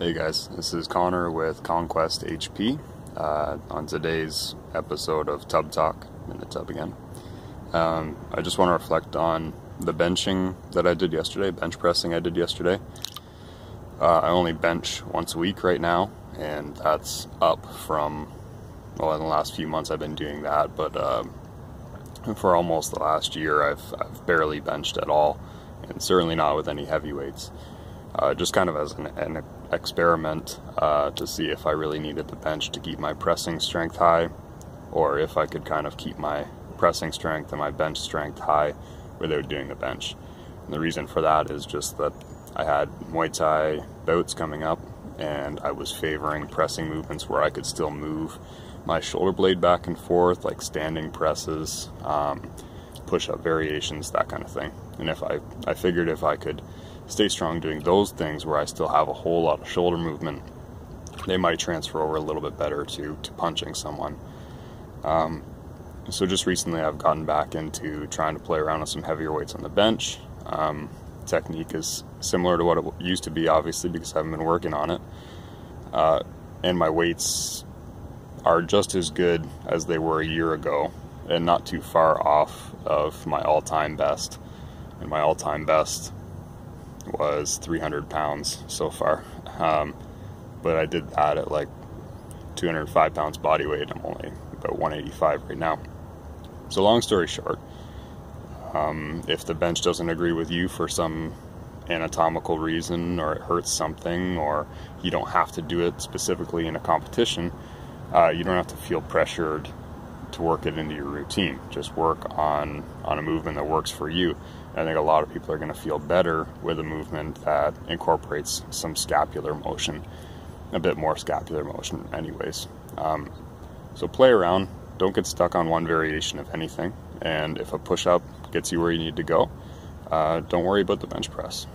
Hey guys, this is Conor with Conquest HP uh, on today's episode of Tub Talk in the tub again. Um, I just want to reflect on the benching that I did yesterday, bench pressing I did yesterday. Uh, I only bench once a week right now, and that's up from, well, in the last few months I've been doing that, but uh, for almost the last year I've, I've barely benched at all, and certainly not with any heavy weights. Uh, just kind of as an, an experiment uh, to see if I really needed the bench to keep my pressing strength high, or if I could kind of keep my pressing strength and my bench strength high without doing the bench. And the reason for that is just that I had Muay Thai bouts coming up, and I was favoring pressing movements where I could still move my shoulder blade back and forth, like standing presses, um, push-up variations, that kind of thing. And if I, I figured if I could stay strong doing those things where I still have a whole lot of shoulder movement, they might transfer over a little bit better to, to punching someone. Um, so just recently I've gotten back into trying to play around with some heavier weights on the bench. Um, technique is similar to what it used to be, obviously, because I haven't been working on it. Uh, and my weights are just as good as they were a year ago, and not too far off of my all-time best. And my all-time best was 300 pounds so far. Um, but I did that at like 205 pounds body weight. I'm only about 185 right now. So, long story short, um, if the bench doesn't agree with you for some anatomical reason, or it hurts something, or you don't have to do it specifically in a competition, uh, you don't have to feel pressured to work it into your routine. Just work on on a movement that works for you. I think a lot of people are going to feel better with a movement that incorporates some scapular motion, a bit more scapular motion, anyways. Um, so play around. Don't get stuck on one variation of anything. And if a push up gets you where you need to go, uh, don't worry about the bench press.